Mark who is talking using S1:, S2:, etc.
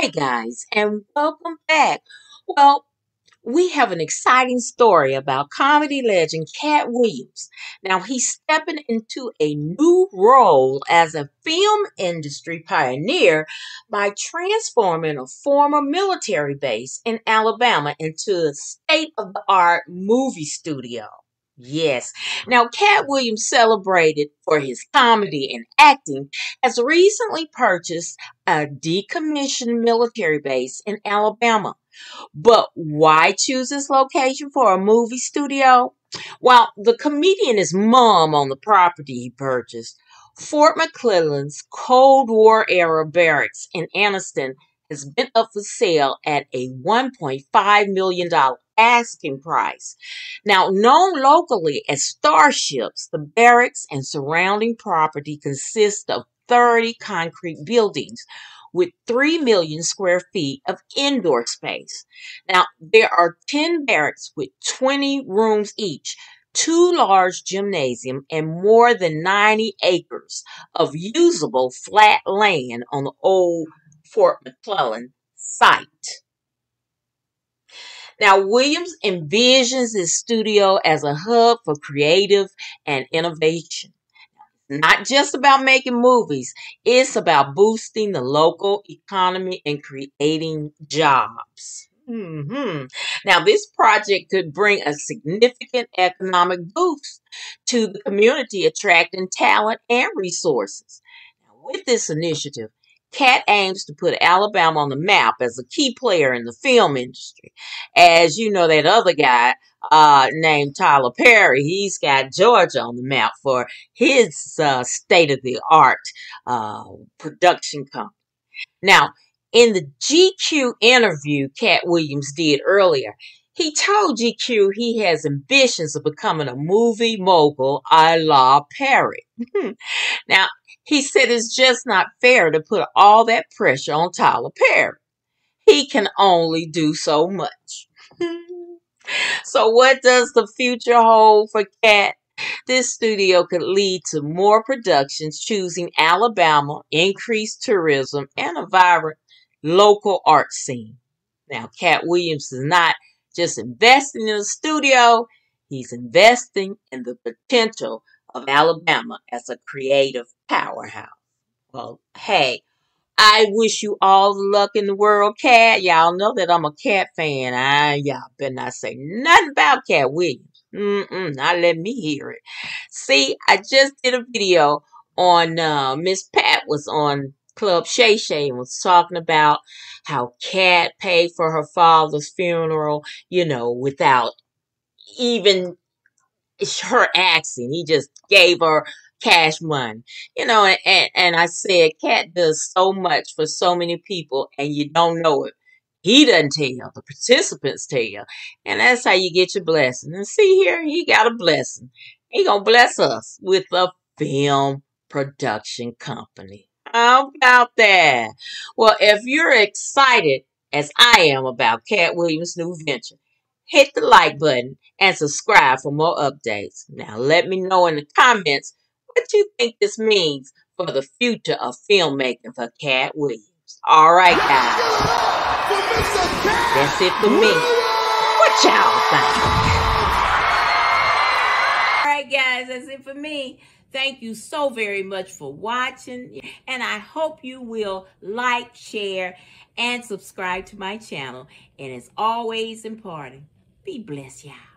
S1: Hey guys, and welcome back. Well, we have an exciting story about comedy legend Katt Williams. Now, he's stepping into a new role as a film industry pioneer by transforming a former military base in Alabama into a state of the art movie studio. Yes. Now, Katt Williams, celebrated for his comedy and acting, has recently purchased a decommissioned military base in Alabama. But why choose this location for a movie studio? Well, the comedian is mom on the property he purchased. Fort McClellan's Cold War era barracks in Anniston has been up for sale at a $1.5 million asking price. Now, known locally as Starships, the barracks and surrounding property consist of 30 concrete buildings with 3 million square feet of indoor space. Now, there are 10 barracks with 20 rooms each, two large gymnasium, and more than 90 acres of usable flat land on the old Fort McClellan site. Now, Williams envisions his studio as a hub for creative and innovation. Not just about making movies, it's about boosting the local economy and creating jobs. hmm Now, this project could bring a significant economic boost to the community, attracting talent and resources. Now, with this initiative, Katt aims to put Alabama on the map as a key player in the film industry. As you know, that other guy uh, named Tyler Perry, he's got Georgia on the map for his uh, state of the art uh, production company. Now, in the GQ interview Katt Williams did earlier, he told GQ he has ambitions of becoming a movie mogul a la Perry. now, he said it's just not fair to put all that pressure on Tyler Perry. He can only do so much. so, what does the future hold for Katt? This studio could lead to more productions choosing Alabama, increased tourism, and a vibrant local art scene. Now, Katt Williams is not just investing in the studio, he's investing in the potential of Alabama as a creative powerhouse. Well, hey, I wish you all the luck in the world, Katt. Y'all know that I'm a Katt fan. I y'all better not say nothing about Katt Williams. Mm-mm, not let me hear it. See, I just did a video on uh, Miss Pat was on Club Shay Shay and was talking about how Katt paid for her father's funeral, you know, without even her asking. He just gave her cash money. You know, and, and, and I said, Katt does so much for so many people and you don't know it. He doesn't tell, the participants tell. And that's how you get your blessing. And see here, he got a blessing. He gonna bless us with a film production company. How about that? Well, if you're excited as I am about Katt Williams' new venture, hit the like button and subscribe for more updates. Now, let me know in the comments what you think this means for the future of filmmaking for Katt Williams. All right, guys. That's it for me. What y'all think? All right, guys, that's it for me. Thank you so very much for watching. And I hope you will like, share, and subscribe to my channel. And as always important, be bless y'all.